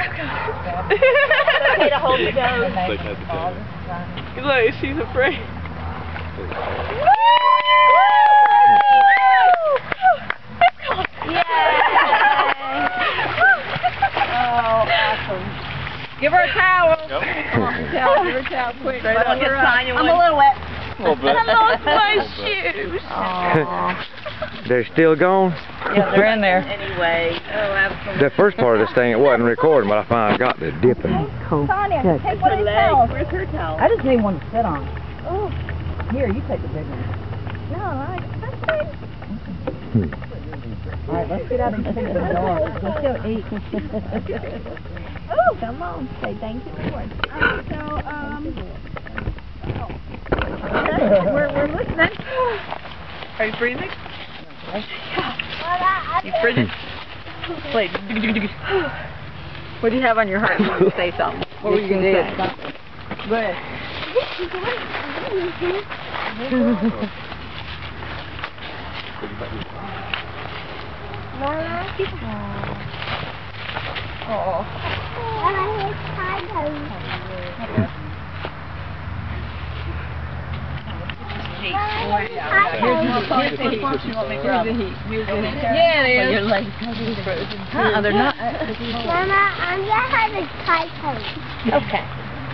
okay to hold the nose. They had the camera. Look, she's afraid. Oh, awesome. Give her a towel. Yep. Come on, towel, give her a towel quick. Right Button on your her up. sign, you I'm a little wet. A little bit. I lost my A little bit. shoes. They're still gone? Yeah, they're in there. Anyway. Oh, absolutely. The first part of this thing, it wasn't recording, but I finally got the dipping. Sonia, take one Her of these leg. towels. Where's her towel? I just need one to sit on. Oh, Here, you take the big one. no, I, that's fine. All right, let's get out and take the dog. Let's go eat. Oh, come on, say thank you, Lord. Alright, so, um, we're, we're listening. Are you freezing? Well, I, You freezing? Hmm. Wait. What do you have on your heart? You say something. What were you going to say? Go ahead. Oh. Here's the heat. Here's the heat. You want me to Here's the heat. Here's the heat. Yeah, it is. Your legs are frozen. Uh-uh, they're not. Mama, I'm gonna have a tight coat. Okay.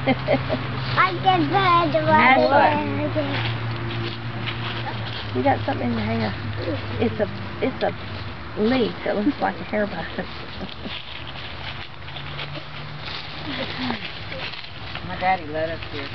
I can put the one. You got something in your hair. It's a, it's a leaf that looks like a hairbrush. My daddy let us here.